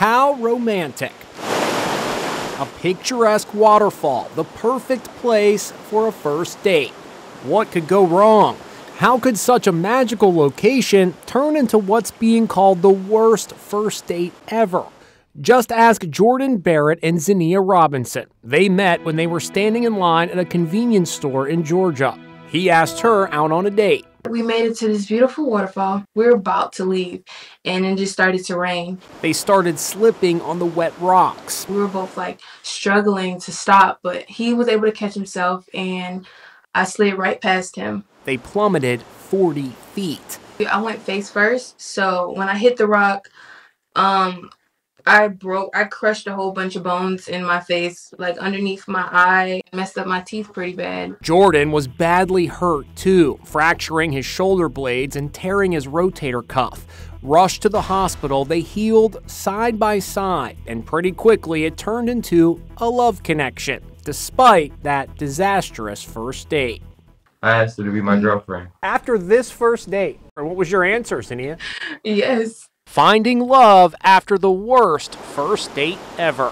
How romantic. A picturesque waterfall, the perfect place for a first date. What could go wrong? How could such a magical location turn into what's being called the worst first date ever? Just ask Jordan Barrett and Zania Robinson. They met when they were standing in line at a convenience store in Georgia. He asked her out on a date. We made it to this beautiful waterfall. We were about to leave, and it just started to rain. They started slipping on the wet rocks. We were both like struggling to stop, but he was able to catch himself, and I slid right past him. They plummeted 40 feet. I went face first, so when I hit the rock, um, I broke, I crushed a whole bunch of bones in my face, like underneath my eye, messed up my teeth pretty bad. Jordan was badly hurt too, fracturing his shoulder blades and tearing his rotator cuff. Rushed to the hospital, they healed side by side, and pretty quickly it turned into a love connection, despite that disastrous first date. I asked her to be my mm. girlfriend. After this first date, what was your answer, Zania? Yes. Finding love after the worst first date ever.